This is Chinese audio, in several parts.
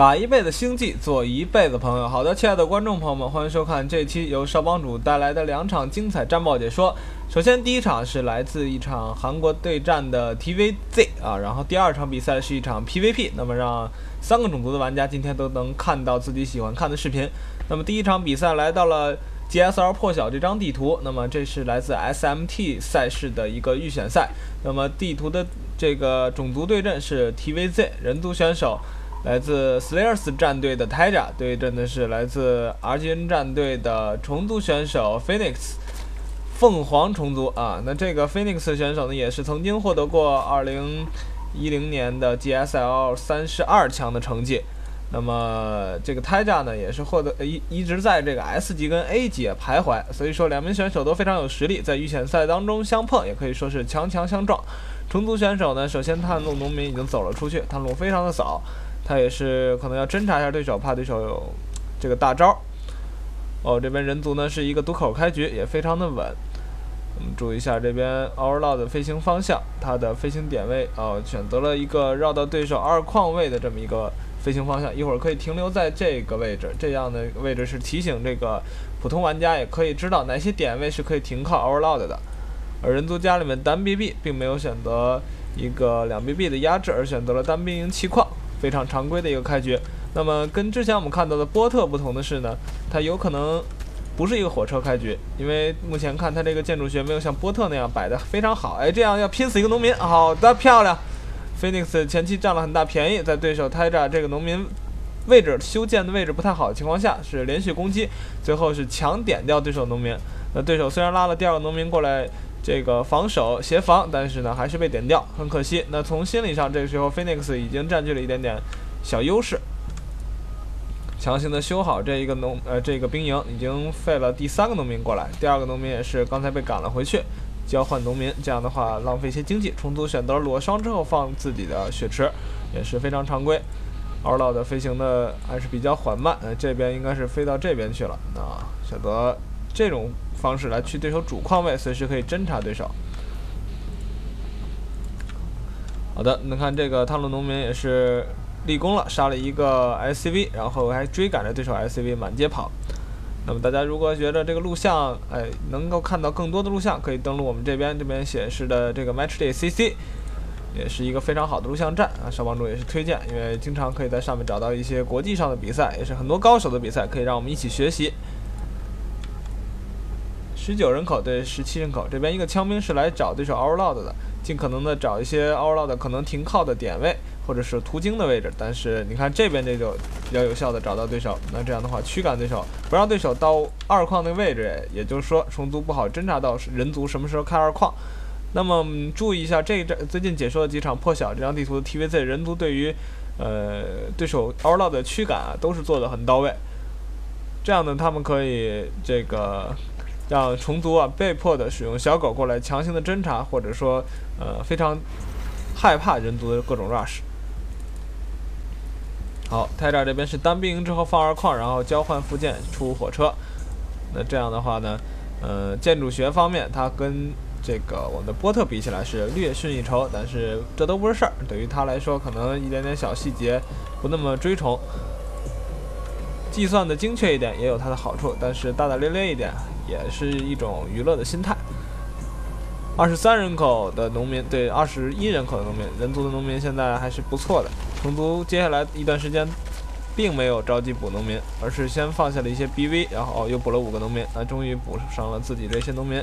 打一辈子星际，做一辈子朋友。好的，亲爱的观众朋友们，欢迎收看这期由少帮主带来的两场精彩战报解说。首先，第一场是来自一场韩国对战的 TVZ 啊，然后第二场比赛是一场 PVP。那么，让三个种族的玩家今天都能看到自己喜欢看的视频。那么，第一场比赛来到了 GSR 破晓这张地图，那么这是来自 SMT 赛事的一个预选赛。那么，地图的这个种族对阵是 TVZ 人族选手。来自 Slayers 战队的 Taja 对阵的是来自 RGN 战队的虫族选手 Phoenix 凤凰虫族啊。那这个 Phoenix 选手呢，也是曾经获得过2010年的 GSL 三十二强的成绩。那么这个 Taja 呢，也是获得一一直在这个 S 级跟 A 级徘徊。所以说，两名选手都非常有实力，在预选赛当中相碰，也可以说是强强相撞。虫族选手呢，首先探路农民已经走了出去，探路非常的早。他也是可能要侦查一下对手，怕对手有这个大招。哦，这边人族呢是一个堵口开局，也非常的稳。我们注意一下这边 Our Law 的飞行方向，它的飞行点位哦，选择了一个绕到对手二矿位的这么一个飞行方向，一会儿可以停留在这个位置。这样的位置是提醒这个普通玩家也可以知道哪些点位是可以停靠 Our Law 的。而人族家里面单 BB 并没有选择一个两 BB 的压制，而选择了单兵营气矿。非常常规的一个开局，那么跟之前我们看到的波特不同的是呢，它有可能不是一个火车开局，因为目前看它这个建筑学没有像波特那样摆的非常好，哎，这样要拼死一个农民，好的漂亮，Phoenix 前期占了很大便宜，在对手 t 着这个农民位置修建的位置不太好的情况下，是连续攻击，最后是强点掉对手农民，那对手虽然拉了第二个农民过来。这个防守协防，但是呢还是被点掉，很可惜。那从心理上，这个时候 Phoenix 已经占据了一点点小优势，强行的修好这一个农呃这个兵营，已经废了第三个农民过来，第二个农民也是刚才被赶了回去，交换农民，这样的话浪费一些经济。重组选择裸伤之后放自己的血池，也是非常常规。奥老的飞行的还是比较缓慢，呃这边应该是飞到这边去了，啊选择这种。方式来去对手主矿位，随时可以侦查对手。好的，那看这个汤路农民也是立功了，杀了一个 SCV，然后还追赶着对手 SCV 满街跑。那么大家如果觉得这个录像，哎，能够看到更多的录像，可以登录我们这边这边显示的这个 Matchday CC，也是一个非常好的录像站啊。少帮主也是推荐，因为经常可以在上面找到一些国际上的比赛，也是很多高手的比赛，可以让我们一起学习。十九人口对十七人口，这边一个枪兵是来找对手 Our Lord 的，尽可能的找一些 Our Lord 可能停靠的点位，或者是途经的位置。但是你看这边这就比较有效的找到对手，那这样的话驱赶对手，不让对手到二矿那位置，也就是说虫族不好侦查到人族什么时候开二矿。那么注意一下，这这最近解说的几场破晓这张地图的 TVZ 人族对于呃对手 Our Lord 的驱赶啊，都是做的很到位。这样呢，他们可以这个。让虫族啊被迫的使用小狗过来强行的侦查，或者说，呃，非常害怕人族的各种 rush。好，泰扎这边是单兵营之后放二矿，然后交换附件出火车。那这样的话呢，呃，建筑学方面它跟这个我们的波特比起来是略逊一筹，但是这都不是事儿，对于他来说可能一点点小细节不那么追崇。计算的精确一点也有它的好处，但是大大咧咧一点也是一种娱乐的心态。二十三人口的农民对二十一人口的农民，人族的农民现在还是不错的。成都接下来一段时间并没有着急补农民，而是先放下了一些 BV，然后又补了五个农民，那终于补上了自己这些农民。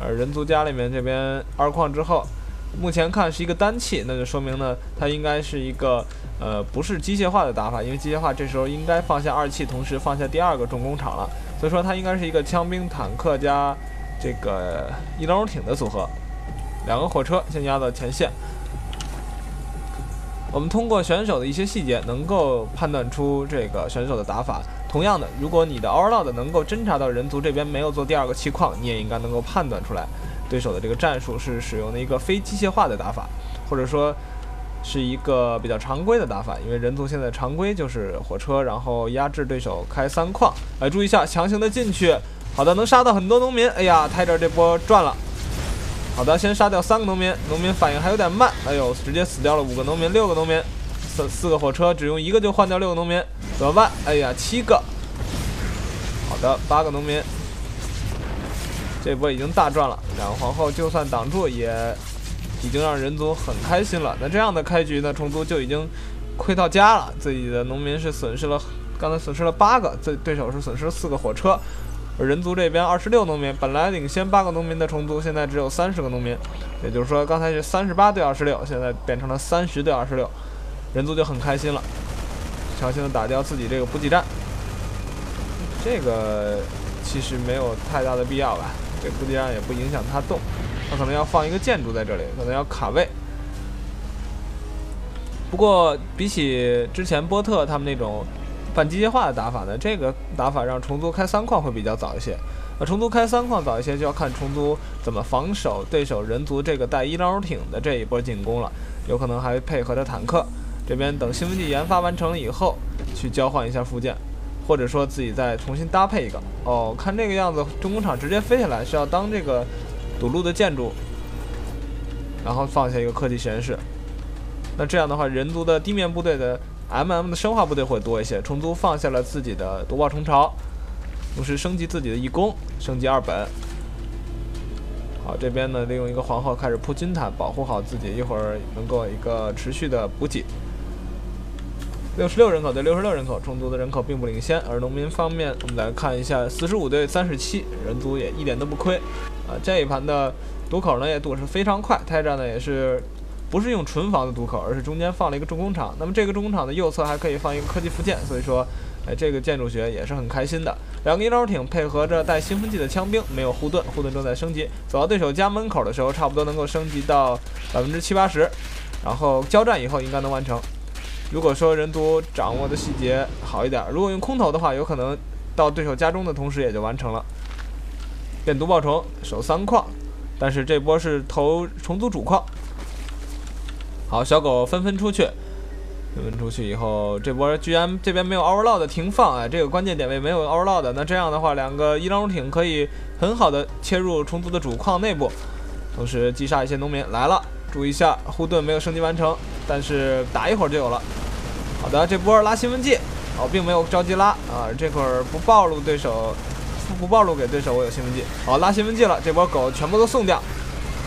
而人族家里面这边二矿之后。目前看是一个单气，那就说明呢，它应该是一个呃不是机械化的打法，因为机械化这时候应该放下二气，同时放下第二个重工厂了，所以说它应该是一个枪兵坦克加这个一楼艇的组合，两个火车先压到前线。我们通过选手的一些细节，能够判断出这个选手的打法。同样的，如果你的 Our Lord 能够侦查到人族这边没有做第二个气矿，你也应该能够判断出来。对手的这个战术是使用的一个非机械化的打法，或者说是一个比较常规的打法。因为人族现在常规就是火车，然后压制对手开三矿。哎，注意一下，强行的进去，好的，能杀到很多农民。哎呀，泰这这波赚了。好的，先杀掉三个农民，农民反应还有点慢。哎呦，直接死掉了五个农民，六个农民，四四个火车，只用一个就换掉六个农民，怎么办？哎呀，七个。好的，八个农民，这波已经大赚了。两个皇后就算挡住，也已经让人族很开心了。那这样的开局呢，虫族就已经亏到家了。自己的农民是损失了，刚才损失了八个，这对手是损失四个火车。人族这边二十六农民，本来领先八个农民的虫族，现在只有三十个农民。也就是说，刚才是三十八对二十六，现在变成了三十对二十六，人族就很开心了，强行的打掉自己这个补给站。这个其实没有太大的必要吧，这补给站也不影响他动，他可能要放一个建筑在这里，可能要卡位。不过比起之前波特他们那种半机械化的打法呢，这个打法让虫族开三矿会比较早一些。那虫族开三矿早一些，就要看虫族怎么防守对手人族这个带医疗艇的这一波进攻了，有可能还配合着坦克。这边等兴奋剂研发完成了以后，去交换一下附件。或者说自己再重新搭配一个哦，看这个样子，重工厂直接飞下来是要当这个堵路的建筑，然后放下一个科技实验室。那这样的话，人族的地面部队的 MM 的生化部队会多一些。虫族放下了自己的毒爆虫巢，同时升级自己的义工，升级二本。好，这边呢利用一个皇后开始铺金塔，保护好自己，一会儿能够一个持续的补给。六十六人口对六十六人口，虫族的人口并不领先。而农民方面，我们来看一下，四十五对三十七，人族也一点都不亏。啊，这一盘的堵口呢也堵是非常快。泰战呢也是不是用纯防的堵口，而是中间放了一个重工厂。那么这个重工厂的右侧还可以放一个科技附件，所以说，哎，这个建筑学也是很开心的。两个医疗艇配合着带兴奋剂的枪兵，没有护盾，护盾正在升级。走到对手家门口的时候，差不多能够升级到百分之七八十，然后交战以后应该能完成。如果说人族掌握的细节好一点，如果用空投的话，有可能到对手家中的同时也就完成了。变毒爆虫，守三矿，但是这波是投虫族主矿。好，小狗纷纷出去，纷纷出去以后，这波居然这边没有 overload 停放，哎，这个关键点位没有 overload，那这样的话，两个医疗艇可以很好的切入虫族的主矿内部，同时击杀一些农民来了。注意一下，护盾没有升级完成，但是打一会儿就有了。好的，这波拉兴奋剂，哦，并没有着急拉啊，这会儿不暴露对手，不暴露给对手我有兴奋剂。好，拉兴奋剂了，这波狗全部都送掉，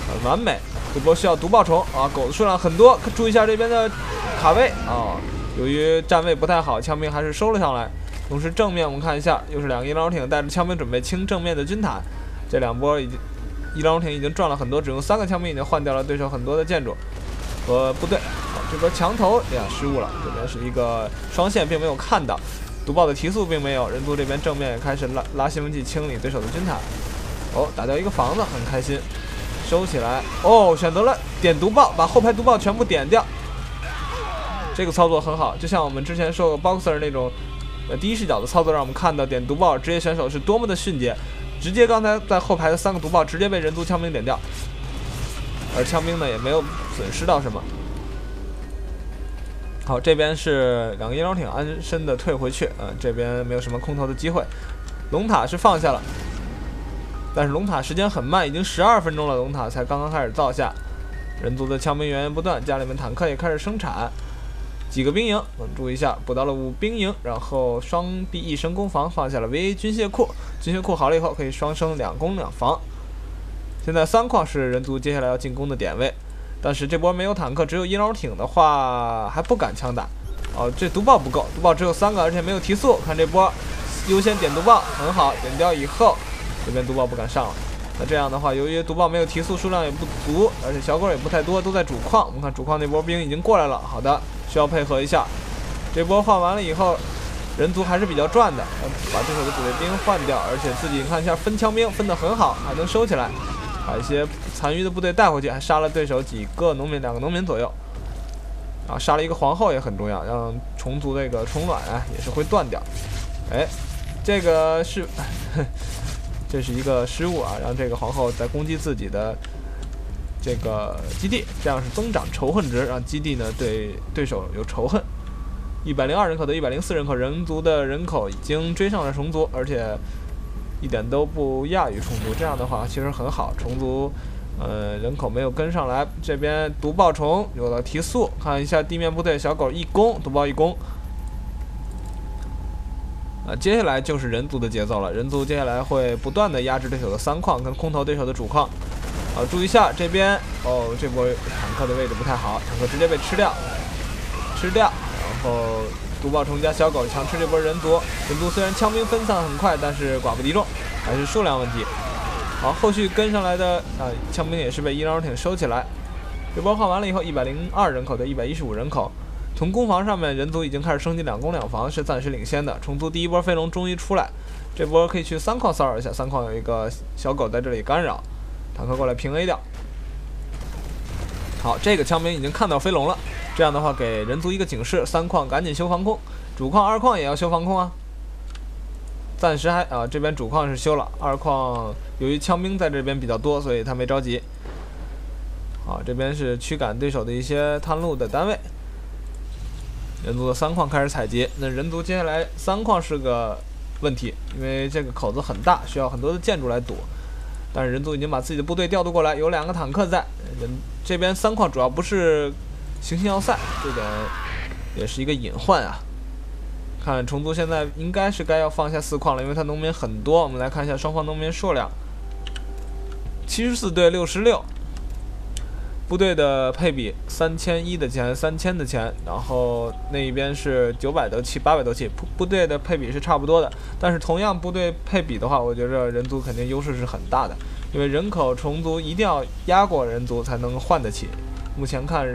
很完美。这波需要毒爆虫啊，狗的数量很多，注意一下这边的卡位啊，由于站位不太好，枪兵还是收了上来。同时正面我们看一下，又是两个医疗艇带着枪兵准备清正面的军塔，这两波已经。医疗艇已经赚了很多，只用三个枪兵已经换掉了对手很多的建筑和部队。好，这边墙头呀失误了，这边是一个双线，并没有看到毒爆的提速，并没有。人族这边正面也开始拉拉兴奋剂清理对手的军塔。哦，打掉一个房子，很开心，收起来。哦，选择了点毒爆，把后排毒爆全部点掉。这个操作很好，就像我们之前说过 Boxer 那种呃第一视角的操作，让我们看到点毒爆职业选手是多么的迅捷。直接刚才在后排的三个毒爆直接被人族枪兵点掉，而枪兵呢也没有损失到什么。好，这边是两个医疗艇安身的退回去，嗯，这边没有什么空投的机会。龙塔是放下了，但是龙塔时间很慢，已经十二分钟了，龙塔才刚刚开始造下。人族的枪兵源源不断，家里面坦克也开始生产。几个兵营，稳住一下，补到了五兵营，然后双臂一升攻防，放下了 VA 军械库，军械库好了以后可以双升两攻两防。现在三矿是人族接下来要进攻的点位，但是这波没有坦克，只有医疗艇的话还不敢枪打。哦，这毒爆不够，毒爆只有三个，而且没有提速。看这波，优先点毒爆，很好，点掉以后，这边毒爆不敢上了。那这样的话，由于毒爆没有提速，数量也不足，而且小狗也不太多，都在主矿。我们看主矿那波兵已经过来了，好的。需要配合一下，这波换完了以后，人族还是比较赚的，把对手的主力兵换掉，而且自己看一下分枪兵分得很好，还能收起来，把一些残余的部队带回去，还杀了对手几个农民，两个农民左右，啊，杀了一个皇后也很重要，让虫族那个虫卵啊也是会断掉，哎，这个是，这是一个失误啊，让这个皇后在攻击自己的。这个基地，这样是增长仇恨值，让基地呢对对手有仇恨。一百零二人口对一百零四人口，人族的人口已经追上了虫族，而且一点都不亚于虫族。这样的话其实很好，虫族呃，人口没有跟上来。这边毒爆虫有了提速，看一下地面部队，小狗一攻，毒爆一攻。啊，接下来就是人族的节奏了。人族接下来会不断的压制对手的三矿跟空投对手的主矿。啊，注意一下这边哦，这波坦克的位置不太好，坦克直接被吃掉，吃掉。然后毒爆虫加小狗强吃这波人族。人族虽然枪兵分散很快，但是寡不敌众，还是数量问题。好，后续跟上来的啊，枪兵也是被一两挺收起来。这波换完了以后，一百零二人口对一百一十五人口。从攻防上面，人族已经开始升级两攻两防，是暂时领先的。虫族第一波飞龙终于出来，这波可以去三矿骚扰一下。三矿有一个小狗在这里干扰，坦克过来平 A 掉。好，这个枪兵已经看到飞龙了，这样的话给人族一个警示，三矿赶紧修防空，主矿二矿也要修防空啊。暂时还啊，这边主矿是修了，二矿由于枪兵在这边比较多，所以他没着急。好，这边是驱赶对手的一些探路的单位。人族的三矿开始采集，那人族接下来三矿是个问题，因为这个口子很大，需要很多的建筑来堵。但是人族已经把自己的部队调度过来，有两个坦克在。人这边三矿主要不是行星要塞，这点也是一个隐患啊。看虫族现在应该是该要放下四矿了，因为它农民很多。我们来看一下双方农民数量：七十四对六十六。部队的配比三千一的钱，三千的钱，然后那一边是九百多气，八百多气。部部队的配比是差不多的，但是同样部队配比的话，我觉着人族肯定优势是很大的，因为人口虫族一定要压过人族才能换得起。目前看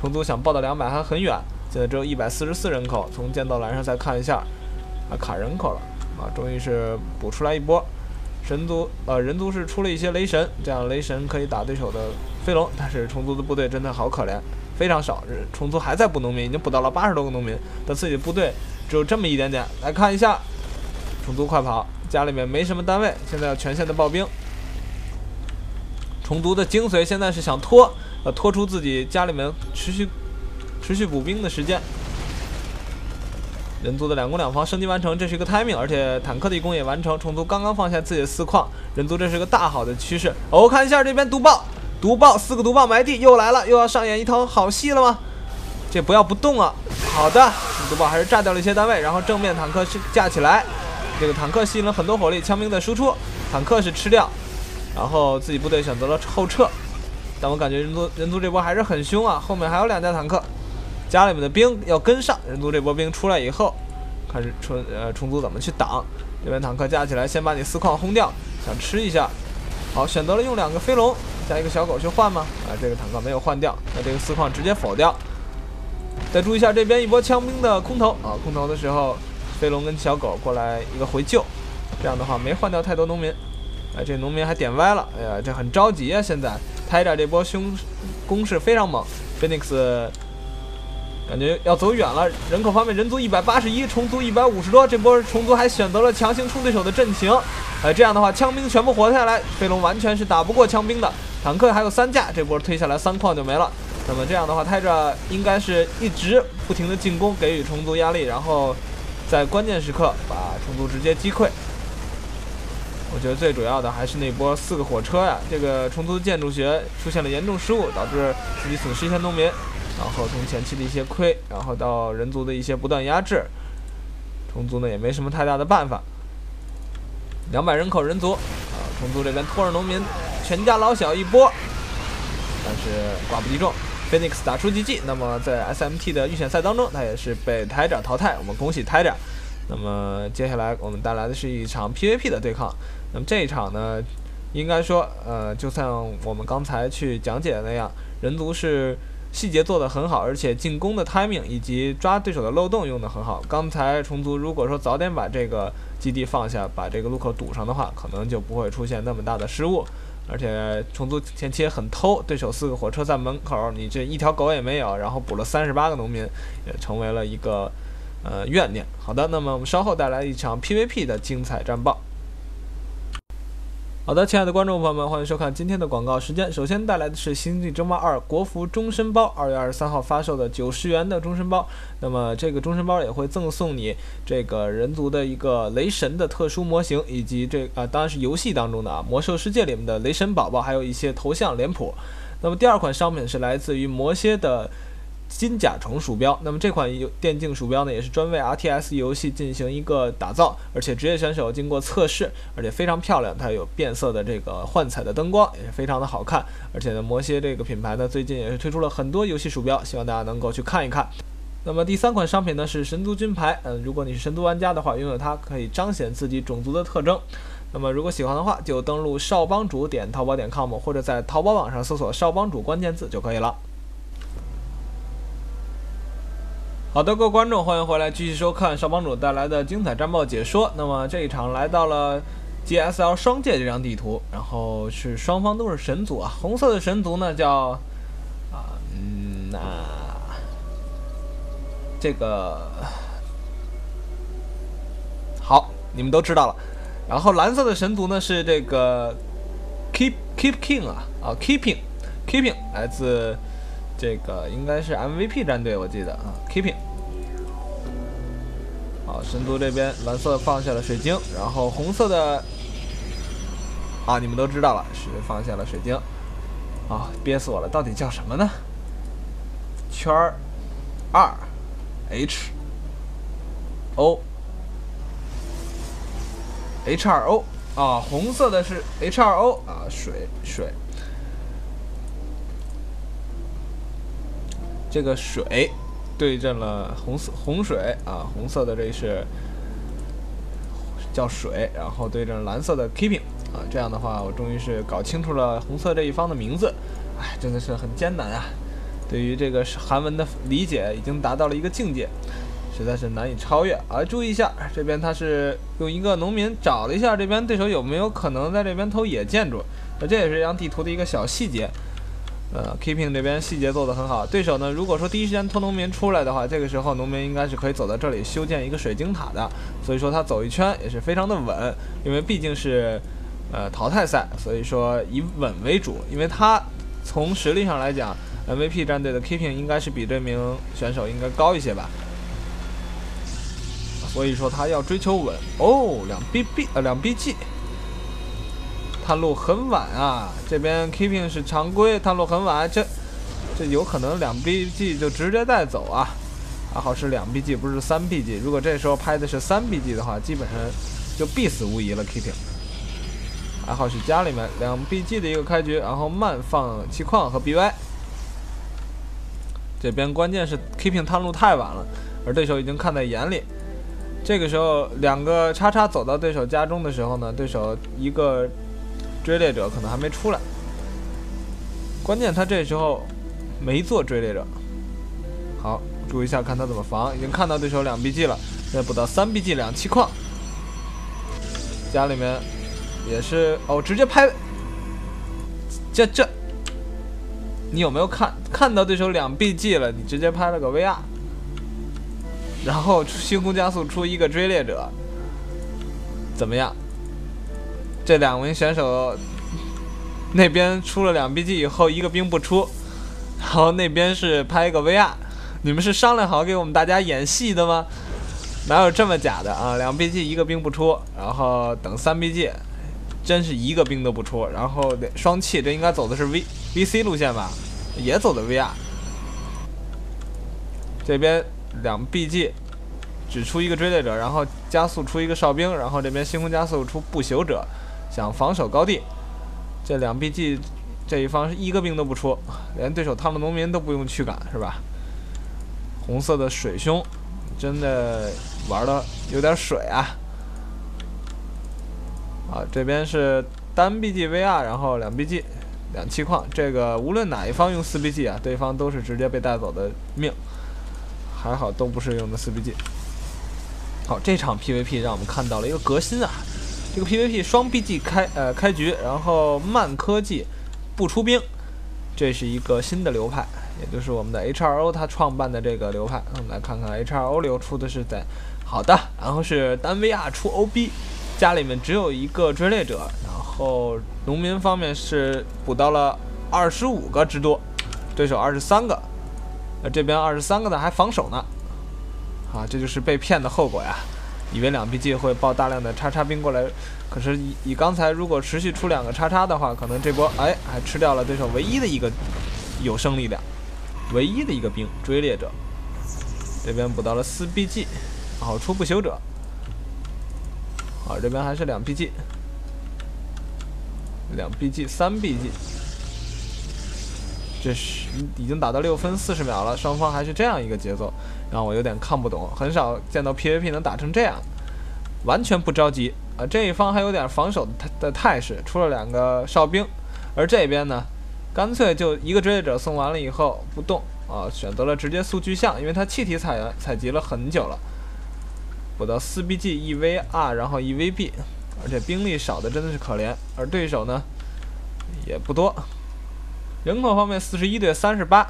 虫族想报到两百还很远。现在只有一百四十四人口，从建造栏上再看一下，啊卡人口了，啊终于是补出来一波。神族呃人族是出了一些雷神，这样雷神可以打对手的飞龙，但是虫族的部队真的好可怜，非常少。虫族还在补农民，已经补到了八十多个农民，但自己的部队只有这么一点点。来看一下，虫族快跑，家里面没什么单位，现在要全线的爆兵。虫族的精髓现在是想拖，呃拖出自己家里面持续。持续补兵的时间，人族的两攻两防升级完成，这是一个 timing，而且坦克的一攻也完成。虫族刚刚放下自己的四矿，人族这是个大好的趋势。哦，看一下这边毒爆，毒爆四个毒爆埋地，又来了，又要上演一场好戏了吗？这不要不动啊！好的，毒爆还是炸掉了一些单位，然后正面坦克是架起来，这个坦克吸引了很多火力，枪兵的输出，坦克是吃掉，然后自己部队选择了后撤，但我感觉人族人族这波还是很凶啊，后面还有两架坦克。家里面的兵要跟上，人族这波兵出来以后，看是虫呃虫族怎么去挡。这边坦克架起来，先把你四矿轰掉，想吃一下。好，选择了用两个飞龙加一个小狗去换吗？啊，这个坦克没有换掉，那这个四矿直接否掉。再注意一下这边一波枪兵的空投啊，空投的时候，飞龙跟小狗过来一个回救，这样的话没换掉太多农民。哎，这农民还点歪了，哎呀，这很着急啊！现在泰着这波凶攻势非常猛，Phoenix。感觉要走远了。人口方面，人族一百八十一，虫族一百五十多。这波虫族还选择了强行冲对手的阵型，哎，这样的话，枪兵全部活下来，飞龙完全是打不过枪兵的。坦克还有三架，这波推下来三矿就没了。那么这样的话，泰着应该是一直不停的进攻，给予虫族压力，然后在关键时刻把虫族直接击溃。我觉得最主要的还是那波四个火车呀，这个虫族建筑学出现了严重失误，导致自己损失一些农民。然后从前期的一些亏，然后到人族的一些不断压制，虫族呢也没什么太大的办法。两百人口人族，啊，虫族这边拖着农民，全家老小一波，但是寡不敌众，Phoenix 打出 GG。那么在 SMT 的预选赛当中，他也是被 Tiger 淘汰，我们恭喜 Tiger。那么接下来我们带来的是一场 PVP 的对抗。那么这一场呢，应该说，呃，就像我们刚才去讲解的那样，人族是。细节做得很好，而且进攻的 timing 以及抓对手的漏洞用得很好。刚才虫族如果说早点把这个基地放下，把这个路口堵上的话，可能就不会出现那么大的失误。而且虫族前期很偷，对手四个火车在门口，你这一条狗也没有，然后补了三十八个农民，也成为了一个呃怨念。好的，那么我们稍后带来一场 PVP 的精彩战报。好的，亲爱的观众朋友们，欢迎收看今天的广告时间。首先带来的是《星际争霸二》国服终身包，二月二十三号发售的九十元的终身包。那么这个终身包也会赠送你这个人族的一个雷神的特殊模型，以及这啊当然是游戏当中的啊魔兽世界里面的雷神宝宝，还有一些头像脸谱。那么第二款商品是来自于魔蝎的。金甲虫鼠标，那么这款游电竞鼠标呢，也是专为 RTS 游戏进行一个打造，而且职业选手经过测试，而且非常漂亮，它有变色的这个幻彩的灯光，也是非常的好看。而且呢，魔蝎这个品牌呢，最近也是推出了很多游戏鼠标，希望大家能够去看一看。那么第三款商品呢是神族军牌，嗯，如果你是神族玩家的话，拥有它可以彰显自己种族的特征。那么如果喜欢的话，就登录少帮主点淘宝点 com，或者在淘宝网上搜索少帮主关键字就可以了。好的，各位观众，欢迎回来继续收看少帮主带来的精彩战报解说。那么这一场来到了 GSL 双界这张地图，然后是双方都是神族啊。红色的神族呢叫啊嗯那这个好，你们都知道了。然后蓝色的神族呢是这个 Keep Keep King 啊啊 Keeping Keeping 来自。这个应该是 MVP 战队，我记得啊，Keeping。好，神族这边蓝色放下了水晶，然后红色的啊，你们都知道了，是放下了水晶。啊，憋死我了，到底叫什么呢？圈儿二 H O H 二 O 啊，红色的是 H 二 O 啊，水水。这个水对阵了红色洪水啊，红色的这是叫水，然后对阵蓝色的 keeping 啊，这样的话我终于是搞清楚了红色这一方的名字，哎，真的是很艰难啊！对于这个韩文的理解已经达到了一个境界，实在是难以超越啊！注意一下，这边他是用一个农民找了一下这边对手有没有可能在这边偷野建筑，那这也是一张地图的一个小细节。呃，keeping 这边细节做得很好。对手呢，如果说第一时间拖农民出来的话，这个时候农民应该是可以走到这里修建一个水晶塔的。所以说他走一圈也是非常的稳，因为毕竟是呃淘汰赛，所以说以稳为主。因为他从实力上来讲，MVP 战队的 keeping 应该是比这名选手应该高一些吧。所以说他要追求稳。哦，两 BB 呃两 BG。探路很晚啊，这边 keeping 是常规，探路很晚，这这有可能两 BG 就直接带走啊，还好是两 BG 不是三 BG，如果这时候拍的是三 BG 的话，基本上就必死无疑了 keeping。还好是家里面两 BG 的一个开局，然后慢放气矿和 BY，这边关键是 keeping 探路太晚了，而对手已经看在眼里，这个时候两个叉叉走到对手家中的时候呢，对手一个。追猎者可能还没出来，关键他这时候没做追猎者。好，注意一下，看他怎么防。已经看到对手两 BG 了，现在补到三 BG 两气矿。家里面也是哦，直接拍。这这，你有没有看看到对手两 BG 了？你直接拍了个 VR，然后星空加速出一个追猎者，怎么样？这两名选手那边出了两 BG 以后，一个兵不出，然后那边是拍一个 VR，你们是商量好给我们大家演戏的吗？哪有这么假的啊？两 BG 一个兵不出，然后等三 BG，真是一个兵都不出，然后双气，这应该走的是 V VC 路线吧？也走的 VR，这边两 BG 只出一个追猎者，然后加速出一个哨兵，然后这边星空加速出不朽者。想防守高地，这两 BG 这一方是一个兵都不出，连对手他们农民都不用驱赶，是吧？红色的水兄真的玩的有点水啊！啊，这边是单 BG VR，然后两 BG 两气矿，这个无论哪一方用四 BG 啊，对方都是直接被带走的命。还好都不是用的四 BG。好，这场 PVP 让我们看到了一个革新啊！这个 PVP 双 BG 开呃开局，然后慢科技不出兵，这是一个新的流派，也就是我们的 HRO 他创办的这个流派。我们来看看 HRO 流出的是怎好的，然后是单 VR 出 OB，家里面只有一个追猎者，然后农民方面是补到了二十五个之多，对手二十三个，呃这边二十三个的还防守呢，啊这就是被骗的后果呀，以为两 BG 会爆大量的叉叉兵过来，可是以以刚才如果持续出两个叉叉的话，可能这波哎还吃掉了对手唯一的一个有生力量，唯一的一个兵追猎者，这边补到了四 BG，好出不朽者。好，这边还是两 BG，两 BG，三 BG，这是已经打到六分四十秒了，双方还是这样一个节奏，让我有点看不懂。很少见到 PVP 能打成这样，完全不着急啊！这一方还有点防守的的态势，出了两个哨兵，而这边呢，干脆就一个追猎者送完了以后不动啊，选择了直接速巨象，因为他气体采采集了很久了。补到四 BG 一 VR，然后一 VB，而且兵力少的真的是可怜，而对手呢也不多。人口方面四十一对三十八，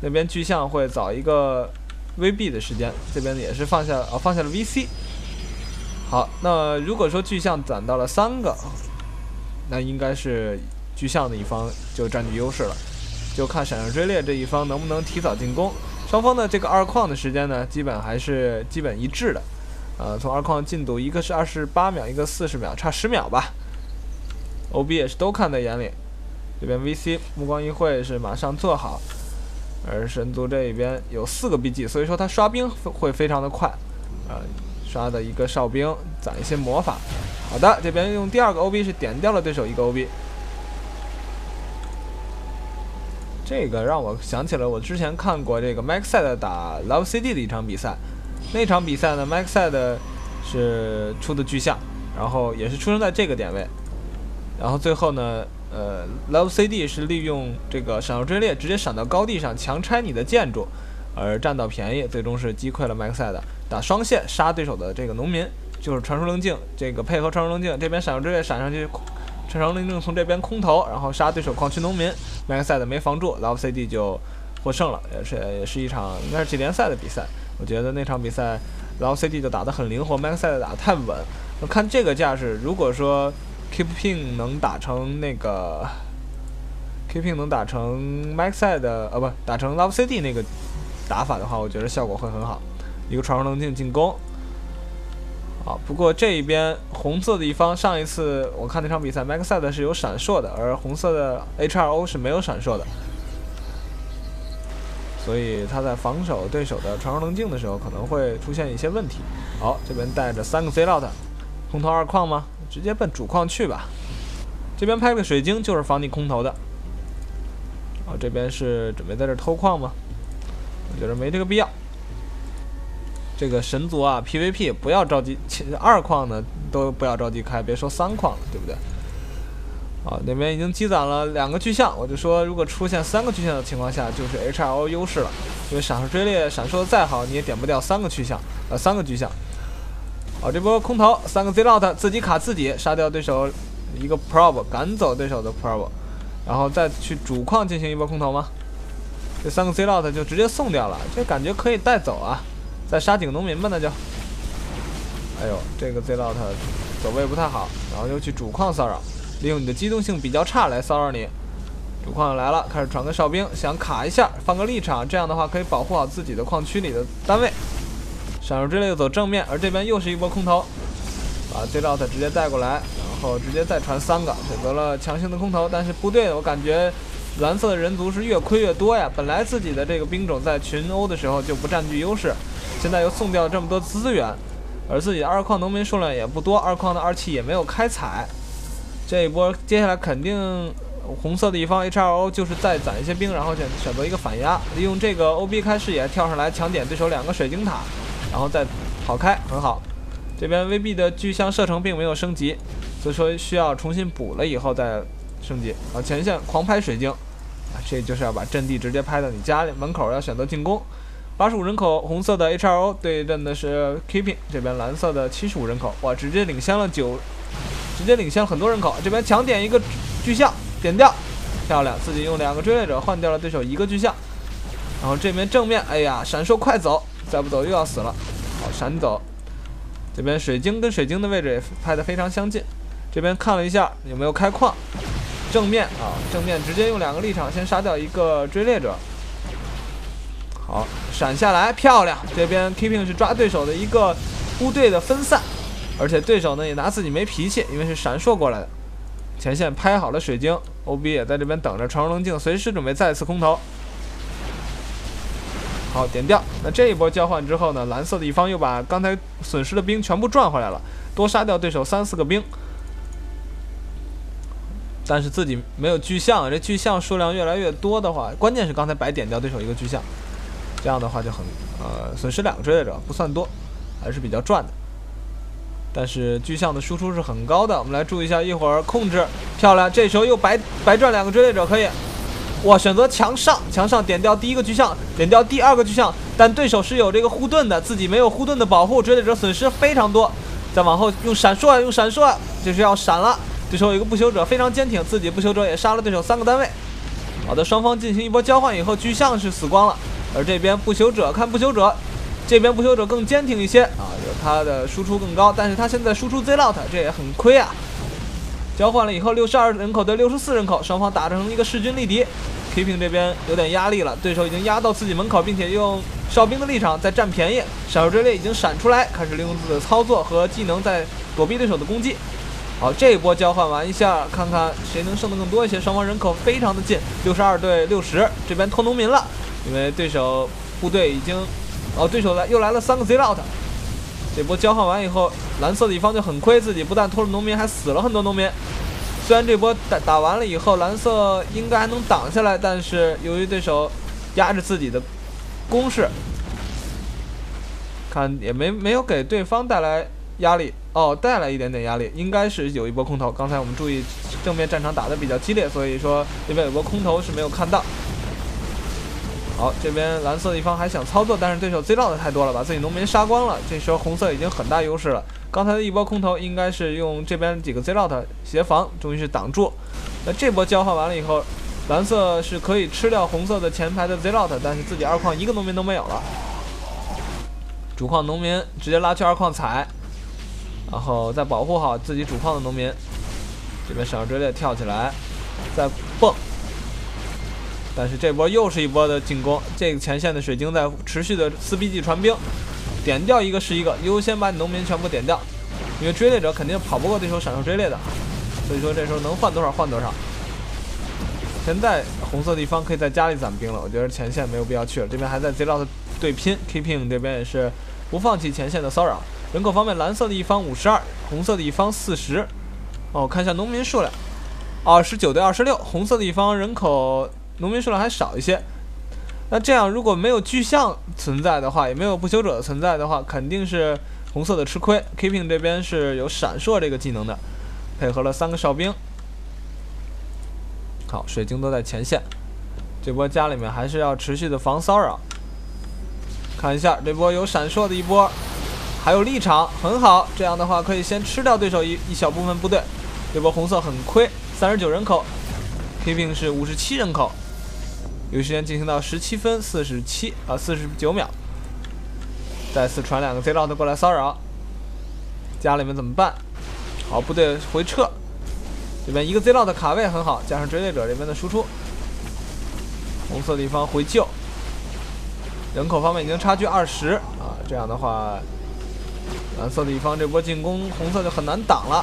那边巨象会早一个 VB 的时间，这边也是放下啊放下了 VC。好，那如果说巨象攒到了三个，那应该是巨象的一方就占据优势了，就看闪耀追猎这一方能不能提早进攻。双方的这个二矿的时间呢，基本还是基本一致的。呃，从二矿进度，一个是二十八秒，一个四十秒，差十秒吧。OB 也是都看在眼里。这边 VC 目光一会是马上做好，而神族这一边有四个 BG，所以说他刷兵会非常的快。呃，刷的一个哨兵攒一些魔法。好的，这边用第二个 OB 是点掉了对手一个 OB。这个让我想起了我之前看过这个 Maxside 打 Love CD 的一场比赛。那场比赛呢，Maxside 是出的巨象，然后也是出生在这个点位，然后最后呢，呃，Love CD 是利用这个闪耀追猎直接闪到高地上强拆你的建筑，而占到便宜，最终是击溃了 Maxside，打双线杀对手的这个农民，就是传说棱镜，这个配合传说棱镜，这边闪耀追猎闪上去，传说棱镜从这边空投，然后杀对手矿区农民，Maxside 没防住，Love CD 就获胜了，也是也是一场应该是季联赛的比赛。我觉得那场比赛，然后 CD 就打得很灵活，Max 赛打得太稳。我看这个架势，如果说 Keep Ping 能打成那个 Keep Ping 能打成 Max 赛的，呃，不，打成 Love CD 那个打法的话，我觉得效果会很好。一个传说棱镜进攻，啊，不过这一边红色的一方，上一次我看那场比赛 Maxide 是有闪烁的，而红色的 HRO 是没有闪烁的。所以他在防守对手的传说棱镜的时候，可能会出现一些问题。好，这边带着三个 Z lot，空投二矿吗？直接奔主矿去吧。这边拍个水晶就是防你空投的。好，这边是准备在这偷矿吗？我觉得没这个必要。这个神族啊，PVP 不要着急，二矿呢都不要着急开，别说三矿了，对不对？啊，那边已经积攒了两个巨象，我就说，如果出现三个巨象的情况下，就是 H R O 优势了。因为闪烁追猎闪烁的再好，你也点不掉三个巨象，呃，三个巨象。好，这波空投三个 Z lot 自己卡自己，杀掉对手一个 Probe，赶走对手的 Probe，然后再去主矿进行一波空投吗？这三个 Z lot 就直接送掉了，这感觉可以带走啊！再杀几个农民吧，那就。哎呦，这个 Z lot 走位不太好，然后又去主矿骚扰。利用你的机动性比较差来骚扰你，主矿来了，开始传个哨兵，想卡一下，放个立场，这样的话可以保护好自己的矿区里的单位。闪入之类走正面，而这边又是一波空投，把 Z lot 直接带过来，然后直接再传三个，选择了强行的空投，但是部队我感觉蓝色的人族是越亏越多呀。本来自己的这个兵种在群殴的时候就不占据优势，现在又送掉这么多资源，而自己二矿农民数量也不多，二矿的二期也没有开采。这一波接下来肯定红色的一方 H R O 就是再攒一些兵，然后选选择一个反压，利用这个 O B 开视野跳上来抢点对手两个水晶塔，然后再跑开，很好。这边 V B 的巨象射程并没有升级，所以说需要重新补了以后再升级。啊，前线狂拍水晶，啊，这就是要把阵地直接拍到你家里门口，要选择进攻。八十五人口红色的 H R O 对阵的是 Keeping，这边蓝色的七十五人口，哇，直接领先了九。直接领先很多人口，这边强点一个巨象，点掉，漂亮！自己用两个追猎者换掉了对手一个巨象，然后这边正面，哎呀，闪烁快走，再不走又要死了。好，闪走，这边水晶跟水晶的位置也拍得非常相近。这边看了一下有没有开矿，正面啊，正面直接用两个立场先杀掉一个追猎者。好，闪下来漂亮。这边 keeping 是抓对手的一个部队的分散，而且对手呢也拿自己没脾气，因为是闪烁过来的。前线拍好了水晶，OB 也在这边等着，传说棱镜随时准备再次空投。好，点掉。那这一波交换之后呢，蓝色的一方又把刚才损失的兵全部赚回来了，多杀掉对手三四个兵。但是自己没有巨象，这巨象数量越来越多的话，关键是刚才白点掉对手一个巨象，这样的话就很呃损失两个追猎者不算多，还是比较赚的。但是巨象的输出是很高的，我们来注意一下，一会儿控制漂亮，这时候又白白赚两个追猎者可以，哇，选择墙上墙上点掉第一个巨象，点掉第二个巨象，但对手是有这个护盾的，自己没有护盾的保护，追猎者损失非常多。再往后用闪烁啊，用闪烁，这是要闪了。对手有一个不朽者，非常坚挺，自己不朽者也杀了对手三个单位。好的，双方进行一波交换以后，巨象是死光了，而这边不朽者看不朽者，这边不朽者更坚挺一些啊，有他的输出更高，但是他现在输出 Z lot，这也很亏啊。交换了以后，六十二人口对六十四人口，双方打成一个势均力敌。Keeping 这边有点压力了，对手已经压到自己门口，并且用哨兵的立场在占便宜。闪烁追猎已经闪出来，开始利用自己的操作和技能在躲避对手的攻击。好，这一波交换完一下，看看谁能胜的更多一些。双方人口非常的近，六十二对六十，这边拖农民了，因为对手部队已经，哦，对手来又来了三个 Z lot。这波交换完以后，蓝色的一方就很亏，自己不但拖了农民，还死了很多农民。虽然这波打打完了以后，蓝色应该还能挡下来，但是由于对手压着自己的攻势，看也没没有给对方带来。压力哦，带来一点点压力，应该是有一波空投。刚才我们注意正面战场打得比较激烈，所以说这边有波空投是没有看到。好，这边蓝色一方还想操作，但是对手 Z 绕的太多了，把自己农民杀光了。这时候红色已经很大优势了。刚才的一波空投应该是用这边几个 Z 绕的协防，终于是挡住。那这波交换完了以后，蓝色是可以吃掉红色的前排的 Z 绕的，但是自己二矿一个农民都没有了。主矿农民直接拉去二矿采。然后再保护好自己主矿的农民，这边闪耀追猎跳起来，再蹦。但是这波又是一波的进攻，这个前线的水晶在持续的撕逼技传兵，点掉一个是一个，优先把你农民全部点掉，因为追猎者肯定跑不过对手闪烁追猎的，所以说这时候能换多少换多少。现在红色地方可以在家里攒兵了，我觉得前线没有必要去了，这边还在 ZL 的对拼，Keeping 这边也是不放弃前线的骚扰。人口方面，蓝色的一方五十二，红色的一方四十。哦，看一下农民数量，二十九对二十六，红色的一方人口农民数量还少一些。那这样如果没有巨象存在的话，也没有不朽者存在的话，肯定是红色的吃亏。Keeping 这边是有闪烁这个技能的，配合了三个哨兵。好，水晶都在前线，这波家里面还是要持续的防骚扰。看一下这波有闪烁的一波。还有立场很好，这样的话可以先吃掉对手一一小部分部队。这波红色很亏，三十九人口，keeping 是五十七人口，有时间进行到十七分四十七啊四十九秒。再次传两个 Z lot 过来骚扰，家里面怎么办？好，部队回撤。这边一个 Z lot 卡位很好，加上追猎者这边的输出，红色地方回救。人口方面已经差距二十啊，这样的话。蓝色的一方这波进攻，红色就很难挡了，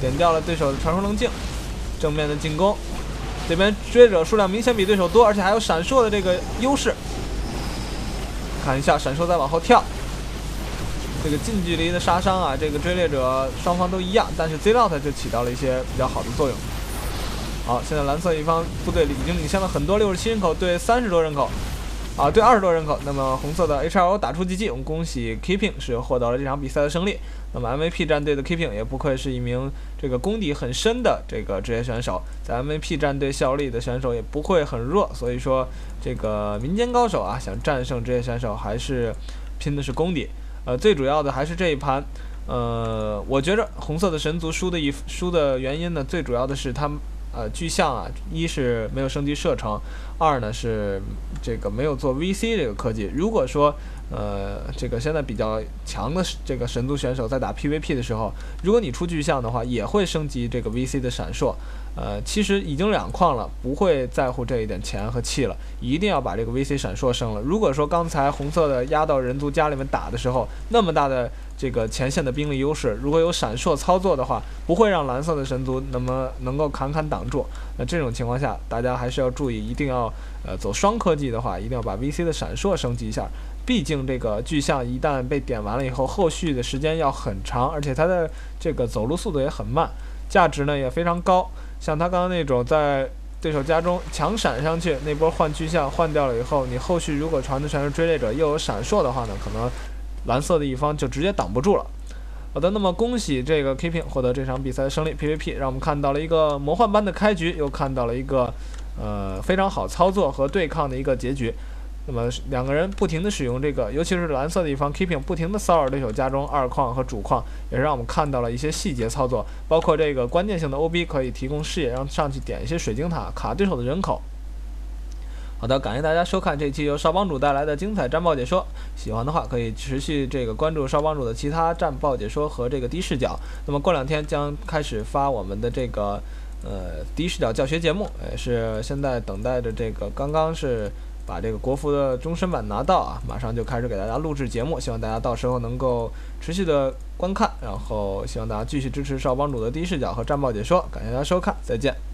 点掉了对手的传说棱镜。正面的进攻，这边追者数量明显比对手多，而且还有闪烁的这个优势。看一下闪烁再往后跳，这个近距离的杀伤啊，这个追猎者双方都一样，但是 Z lot 就起到了一些比较好的作用。好，现在蓝色一方部队里已经领先了很多，六十七人口对三十多人口。啊，对，二十多人口。那么红色的 H R O 打出 G G，我们恭喜 Keeping 是获得了这场比赛的胜利。那么 M V P 战队的 Keeping 也不愧是一名这个功底很深的这个职业选手，在 M V P 战队效力的选手也不会很弱。所以说，这个民间高手啊，想战胜职业选手还是拼的是功底。呃，最主要的还是这一盘。呃，我觉着红色的神族输的一输的原因呢，最主要的是他们呃，巨象啊，一是没有升级射程，二呢是这个没有做 VC 这个科技。如果说呃，这个现在比较强的这个神族选手在打 PVP 的时候，如果你出巨像的话，也会升级这个 VC 的闪烁。呃，其实已经两矿了，不会在乎这一点钱和气了，一定要把这个 VC 闪烁升了。如果说刚才红色的压到人族家里面打的时候，那么大的这个前线的兵力优势，如果有闪烁操作的话，不会让蓝色的神族那么能够砍砍挡住。那这种情况下，大家还是要注意，一定要呃走双科技的话，一定要把 VC 的闪烁升级一下。毕竟这个巨象一旦被点完了以后，后续的时间要很长，而且它的这个走路速度也很慢，价值呢也非常高。像他刚刚那种在对手家中强闪上去那波换巨象换掉了以后，你后续如果传的全是追猎者又有闪烁的话呢，可能蓝色的一方就直接挡不住了。好的，那么恭喜这个 Keeping 获得这场比赛的胜利。PVP 让我们看到了一个魔幻般的开局，又看到了一个呃非常好操作和对抗的一个结局。那么两个人不停的使用这个，尤其是蓝色的一方 keeping 不停的骚扰对手家中二矿和主矿，也是让我们看到了一些细节操作，包括这个关键性的 OB 可以提供视野，让上去点一些水晶塔卡对手的人口。好的，感谢大家收看这期由少帮主带来的精彩战报解说，喜欢的话可以持续这个关注少帮主的其他战报解说和这个低视角。那么过两天将开始发我们的这个呃低视角教学节目，也是现在等待着这个刚刚是。把这个国服的终身版拿到啊，马上就开始给大家录制节目，希望大家到时候能够持续的观看，然后希望大家继续支持少帮主的第一视角和战报解说，感谢大家收看，再见。